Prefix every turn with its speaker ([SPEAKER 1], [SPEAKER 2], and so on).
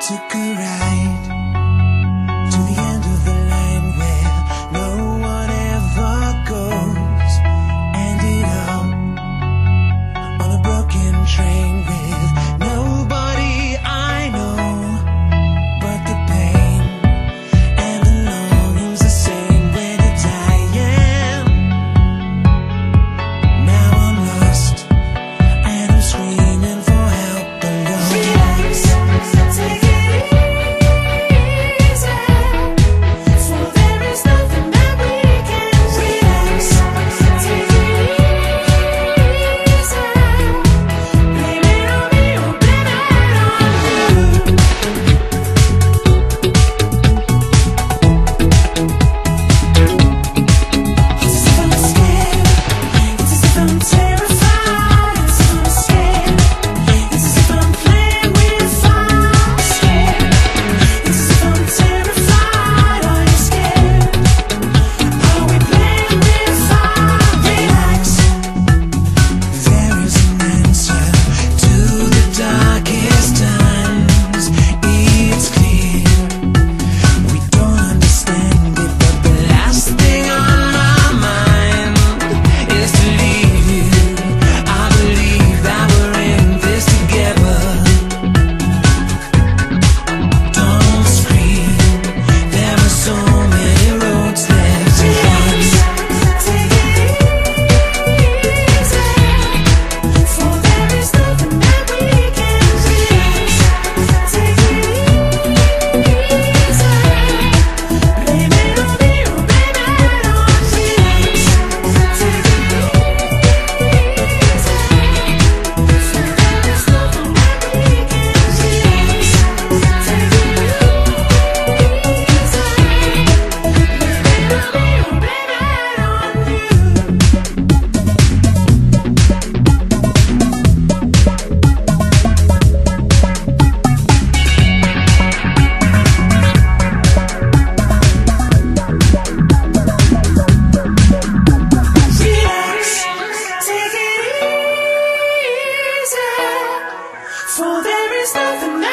[SPEAKER 1] took a ride. myself and